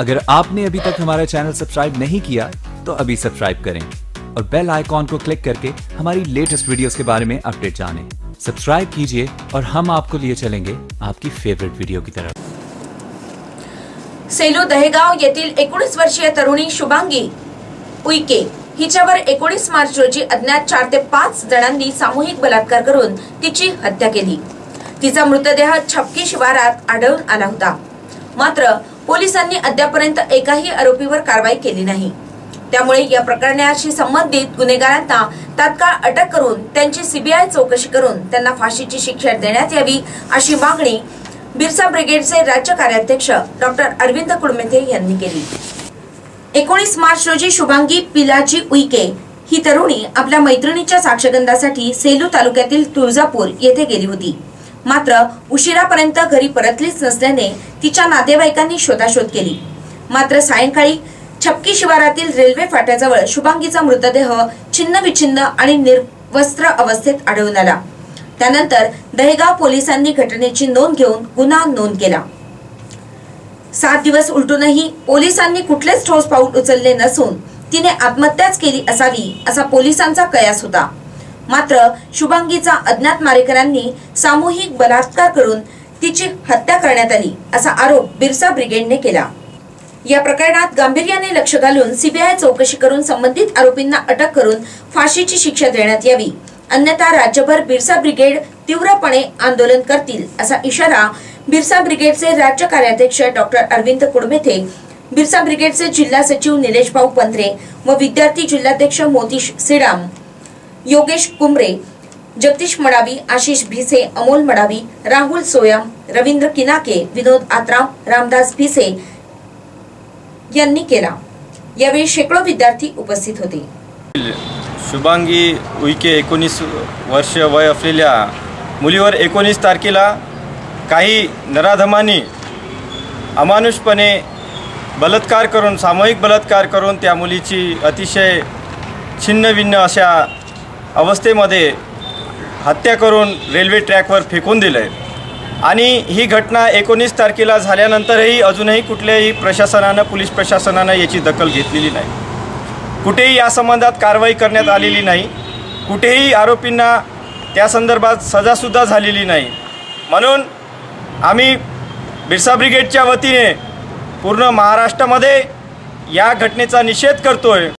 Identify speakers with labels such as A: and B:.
A: अगर आपने अभी तक हमारा चैनल सब्सक्राइब नहीं किया तो अभी सब्सक्राइब करें और बेल आइकॉन को क्लिक करके हमारी लेटेस्ट वीडियोस के बारे में अपडेट जानें। सब्सक्राइब कीजिए और हम आपको लिए चलेंगे आपकी फेवरेट वीडियो की तरफ़।
B: सेलू, दहेगाव येथील एकोणीस वर्षीय तरुणी शुभांगी उईके हिच्यावर एकोणीस मार्च रोजी अज्ञात चार ते पाच जणांनी सामूहिक बलात्कार करून तिची हत्या केली. तिचा मृतदेह छपकी शिवारात आढळून आला होता. मात्र पोलिसांनी अद्यापर्यंत एकाही आरोपीवर कारवाई केली नाही. त्यामुळे या प्रकरणाशी संबंधित गुन्हेगारांना तात्काळ अटक करून त्यांची सीबीआय चौकशी करून त्यांना फाशीची शिक्षा देण्यात यावी अशी मागणी बिरसा ब्रिगेडचे राज्य कार्याध्यक्ष डॉक्टर अरविंद कुडमेथे यांनी केली. एकोणीस मार्च रोजी शुभांगी पिलाजी उईके ही तरुणी आपल्या मैत्रिणीच्या साक्षगंधासाठी सेलू तालुक्यातील तुळजापूर येथे गेली होती. मात्र उशिरापर्यंत घरी परतलीच नसल्याने तिच्या नातेवाईकांनी शोधाशोध केली. मात्र सायंकाळी छपकी शिवारातील रेल्वे फाट्याजवळ शुभांगीचा मृतदेह छिन्न विछिन्न आणि निर्वस्त्र अवस्थेत आढळून आला. त्यानंतर दहेगाव पोलिसांनी घटनेची नोंद घेऊन गुन्हा नोंद केला. सात दिवस उलटूनही पोलिसांनी कुठलेच ठोस पाऊल उचलले नसून तिने आत्महत्याच केली असावी असा पोलिसांचा कयास होता. मात्र शुभांगीचा अज्ञात मारेकरांनी सामूहिक बलात्कार करून तिची हत्या करण्यात आली असा आरोप बिरसा ब्रिगेडने केला. या प्रकरणात गांभीर्याने लक्ष घालून सीबीआय चौकशी करून संबंधित आरोपींना अटक करून फाशीची शिक्षा देण्यात यावी. अन्यथा राज्यभर बिरसा ब्रिगेड तीव्रपणे आंदोलन करतील असा इशारा बिरसा ब्रिगेडचे राज्य कार्याध्यक्ष डॉक्टर अरविंद कुडमेथे बिरसा ब्रिगेडचे जिल्हा सचिव निलेश भाऊ पंत्रे व विद्यार्थी जिल्हाध्यक्ष मोतीश सिडाम योगेश कुंबरे जगदीश मडावी आशिष भिसे अमोल मडावी राहुल सोयम रवींद्र किनाके विनोद आत्राम रामदास भिसे यांनी केला. यावेळी शेकडो विद्यार्थी उपस्थित होते.
C: शुभांगी उईके एकोणीस वर्ष वय असलेल्या मुलीवर एकोणीस तारखेला काही नराधमांनी अमानुषपणे बलात्कार करून सामूहिक बलात्कार करून त्या मुलीची अतिशय छिन्नभिन्न अशा अवस्थेमध्ये हत्या करून रेल्वे ट्रॅकवर फेकून दिलं आहे आणि ही घटना एकोणीस तारखेला झाल्यानंतरही अजूनही कुठल्याही प्रशासनानं पोलीस प्रशासनानं याची दखल घेतलेली नाही. कुठेही या संबंधात कारवाई करण्यात आलेली नाही. कुठेही आरोपींना त्या संदर्भात सजासुद्धा झालेली नाही. म्हणून आम्ही बिरसा ब्रिगेडच्या वतीने पूर्ण महाराष्ट्रामध्ये या घटनेचा निषेध करतो आहे